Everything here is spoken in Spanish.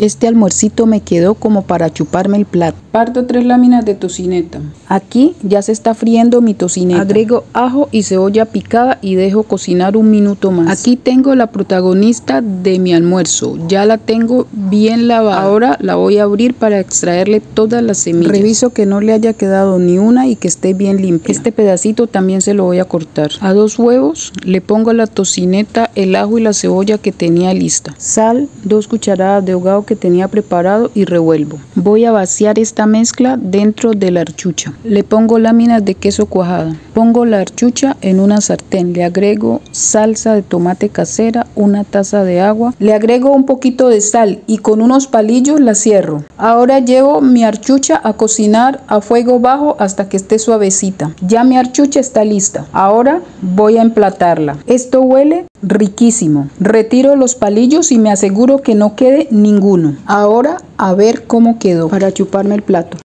Este almuercito me quedó como para chuparme el plato. Parto tres láminas de tocineta. Aquí ya se está friendo mi tocineta. Agrego ajo y cebolla picada y dejo cocinar un minuto más. Aquí tengo la protagonista de mi almuerzo. Ya la tengo bien lavada. Ahora la voy a abrir para extraerle todas las semillas. Reviso que no le haya quedado ni una y que esté bien limpia. Este pedacito también se lo voy a cortar. A dos huevos le pongo la tocineta, el ajo y la cebolla que tenía lista. Sal, dos cucharadas de ahogado que tenía preparado y revuelvo. Voy a vaciar esta mezcla dentro de la archucha. Le pongo láminas de queso cuajada. Pongo la archucha en una sartén. Le agrego salsa de tomate casera, una taza de agua. Le agrego un poquito de sal y con unos palillos la cierro. Ahora llevo mi archucha a cocinar a fuego bajo hasta que esté suavecita. Ya mi archucha está lista. Ahora voy a emplatarla. Esto huele riquísimo. Retiro los palillos y me aseguro que no quede ninguno. Ahora a ver cómo quedó para chuparme el plato.